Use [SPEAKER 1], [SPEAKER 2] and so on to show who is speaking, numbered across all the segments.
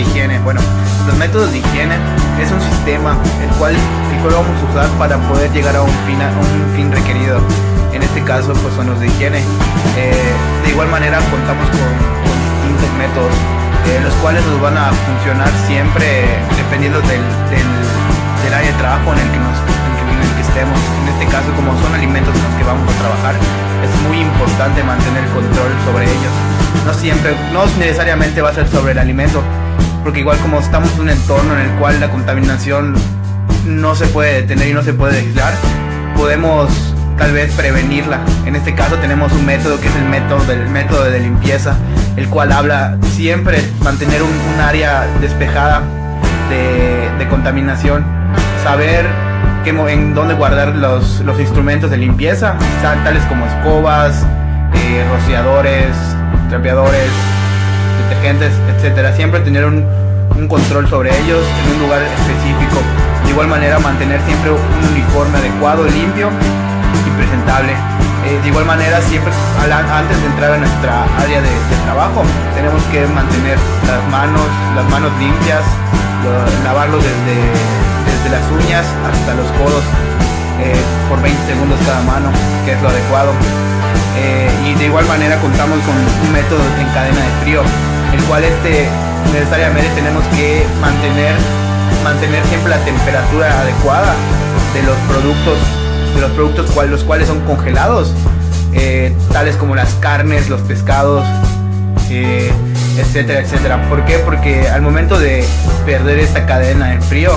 [SPEAKER 1] higiene. Bueno, los métodos de higiene es un sistema el cual, el cual vamos a usar para poder llegar a un fin, un fin requerido. En este caso, pues son los de higiene. Eh, de igual manera, contamos con, distintos métodos, eh, los cuales nos van a funcionar siempre dependiendo del, del, área de trabajo en el que nos. En este caso, como son alimentos en los que vamos a trabajar, es muy importante mantener el control sobre ellos. No siempre, no necesariamente va a ser sobre el alimento, porque igual como estamos en un entorno en el cual la contaminación no se puede detener y no se puede aislar, podemos tal vez prevenirla. En este caso tenemos un método que es el método del método de limpieza, el cual habla siempre mantener un, un área despejada de, de, contaminación, saber en dónde guardar los, los instrumentos de limpieza, tales como escobas, eh, rociadores, trapeadores, detergentes, etcétera. Siempre tener un, control sobre ellos en un lugar específico. De igual manera mantener siempre un uniforme adecuado, limpio y presentable. Eh, de igual manera, siempre antes de entrar a nuestra área de, trabajo, tenemos que mantener las manos, las manos limpias, lo, lavarlo desde, desde, las uñas hasta los codos eh, por 20 segundos cada mano, que es lo adecuado. Eh, y de igual manera contamos con un método en cadena de frío, el cual este necesariamente tenemos que mantener, mantener siempre la temperatura adecuada de los productos de los productos cual, los cuales son congelados, eh, tales como las carnes, los pescados, eh, etcétera, etcétera. ¿Por qué? Porque al momento de perder esta cadena en frío,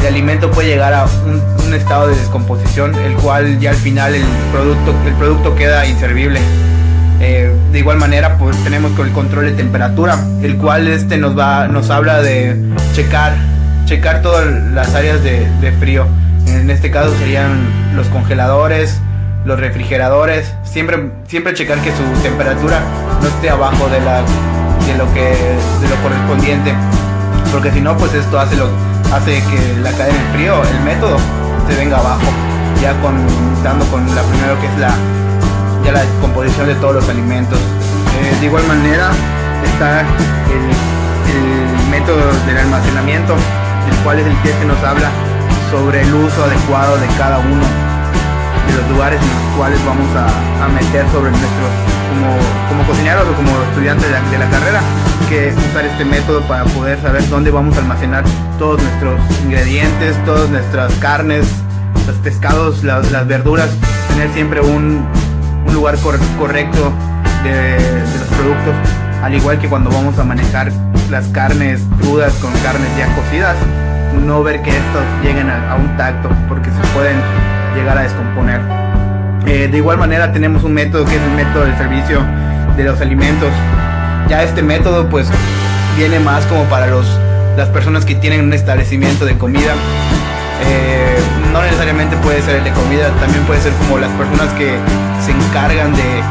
[SPEAKER 1] el alimento puede llegar a un, un, estado de descomposición, el cual ya al final el producto, el producto queda inservible. Eh, de igual manera, pues tenemos el control de temperatura, el cual este nos va, nos habla de checar, checar todas las áreas de, de frío. En este caso serían los congeladores, los refrigeradores. Siempre, siempre checar que su temperatura no esté abajo de, la, de, lo, que, de lo correspondiente. Porque si no, pues esto hace, lo, hace que la cadena en frío, el método, se venga abajo. Ya con, dando con la primera que es la, ya la descomposición de todos los alimentos. Eh, de igual manera está el, método del almacenamiento, el cual es el que nos habla sobre el uso adecuado de cada uno de los lugares en los cuales vamos a, meter sobre nuestro, como, como cocineros o como estudiantes de la, de carrera, que usar este método para poder saber dónde vamos a almacenar todos nuestros ingredientes, todas nuestras carnes, los pescados, las verduras, tener siempre un, un lugar cor correcto de, los productos, al igual que cuando vamos a manejar las carnes crudas con carnes ya cocidas, no ver que estos lleguen a, a, un tacto porque se pueden llegar a descomponer. Eh, de igual manera tenemos un método que es el método del servicio de los alimentos. Ya este método pues viene más como para los, las personas que tienen un establecimiento de comida. Eh, no necesariamente puede ser el de comida, también puede ser como las personas que se encargan de,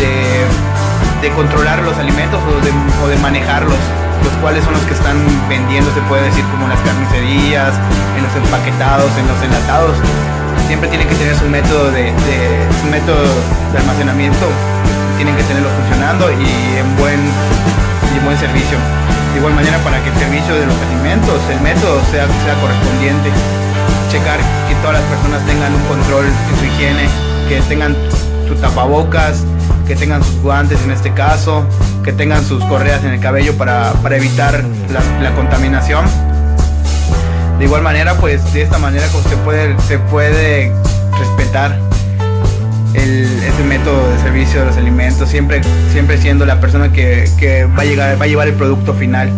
[SPEAKER 1] de, controlar los alimentos o de, manejarlos los cuales son los que están vendiendo, se puede decir, como en las carnicerías, en los empaquetados, en los enlatados. Siempre tienen que tener su método de su método de almacenamiento, tienen que tenerlo funcionando y en buen, en buen servicio. De igual manera para que el servicio de los alimentos, el método sea, sea correspondiente. Checar que todas las personas tengan un control en su higiene, que tengan su tapabocas, que tengan sus guantes en este caso, que tengan sus correas en el cabello para, para evitar la, la, contaminación. De igual manera, pues de esta manera pues, se, puede, se puede respetar ese método de servicio de los alimentos, siempre, siempre siendo la persona que, va, a llegar, va a llevar el producto final.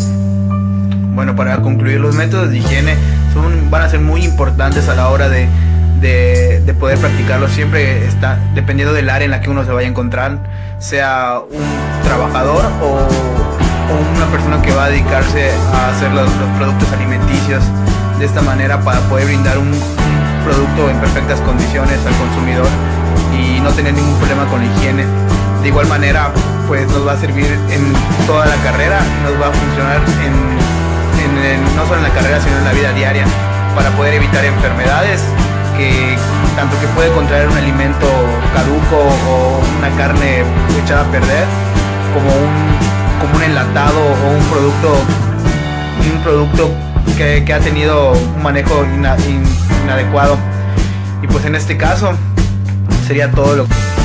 [SPEAKER 1] Bueno, para concluir, los métodos de higiene son, van a ser muy importantes a la hora de, de, de, poder practicarlo siempre está dependiendo del área en la que uno se vaya a encontrar, sea un trabajador o, una persona que va a dedicarse a hacer los, productos alimenticios de esta manera para poder brindar un producto en perfectas condiciones al consumidor tener ningún problema con la higiene. De igual manera, pues nos va a servir en toda la carrera, nos va a funcionar en, en, en no solo en la carrera, sino en la vida diaria para poder evitar enfermedades que tanto que puede contraer un alimento caduco o una carne echada a perder como un como un enlatado o un producto un producto que, que, ha tenido un manejo ina, in, inadecuado. Y pues en este caso sería todo lo que...